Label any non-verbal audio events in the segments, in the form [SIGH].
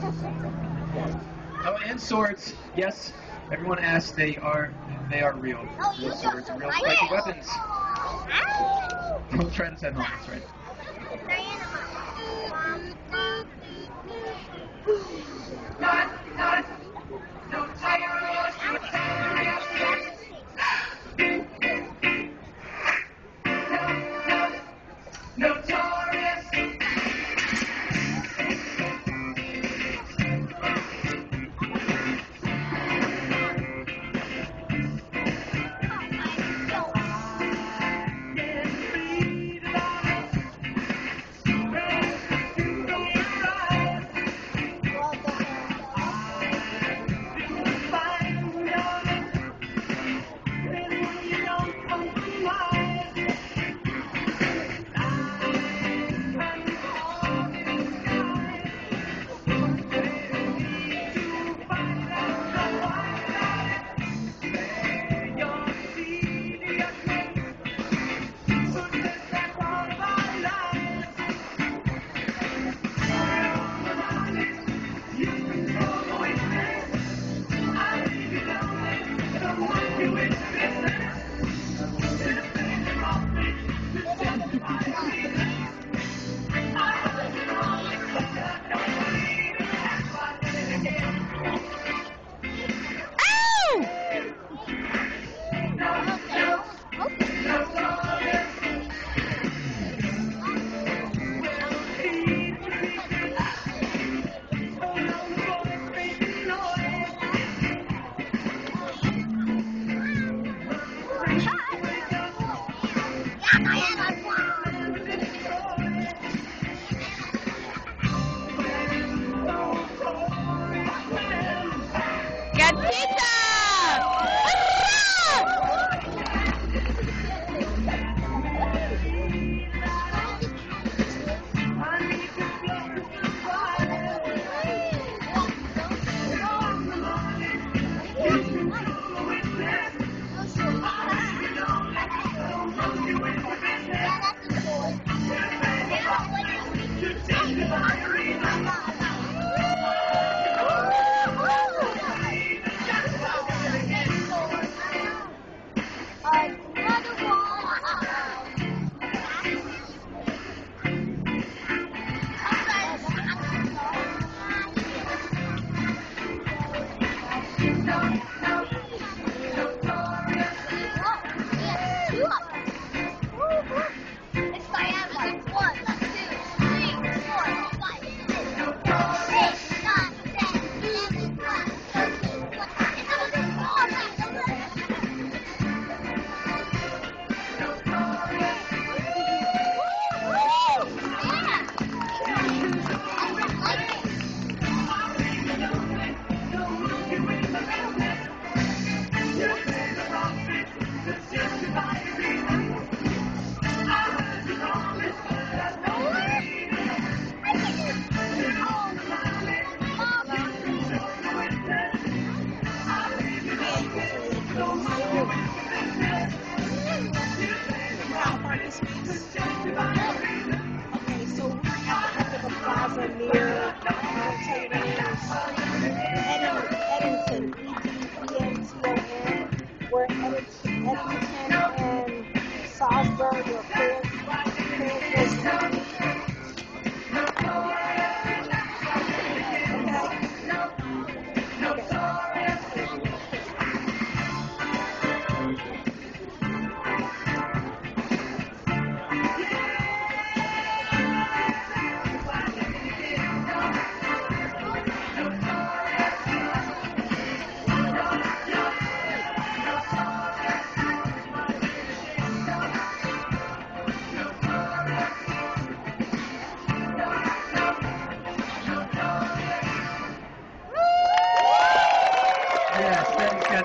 Oh, and swords. Yes, everyone asked. They are they are real. Oh, Real swords real spiky weapons. Don't try to set home. That's right. Okay,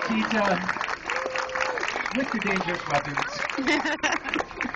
Gatita. With your dangerous weapons. [LAUGHS]